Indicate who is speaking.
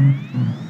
Speaker 1: 嗯